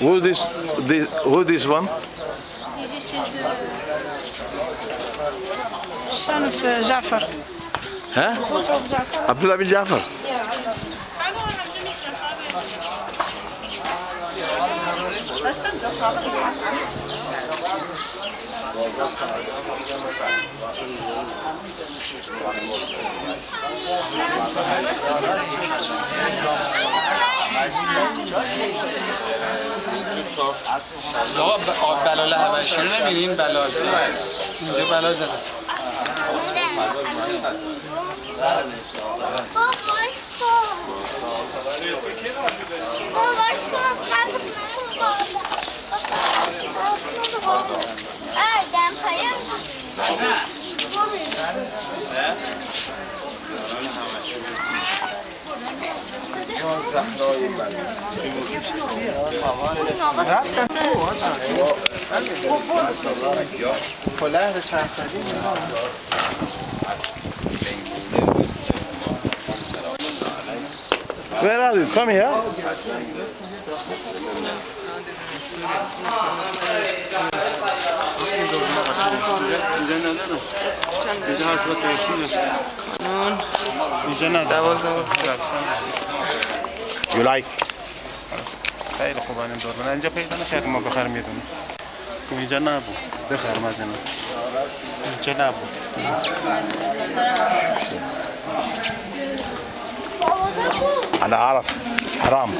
Who is this, this who is this one? This is uh, son of uh, Zafar. Hè? Abdullah bin Jafar. آقا بلال حبشی رو نمیرین بلال اینجا بلال زده. کلاه چرخدی Where are you? Come here. That was our club. You like? خیلی خوب این دور من اینجا پیدا نشد ما بخر میدونیم تو اینجا نبود بخر مزنا اینجا نبود أنا أعرف حرام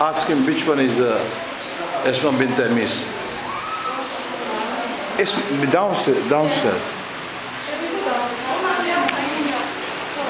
Ask him which one is the Asma bint Umais. It's downstairs. downstairs.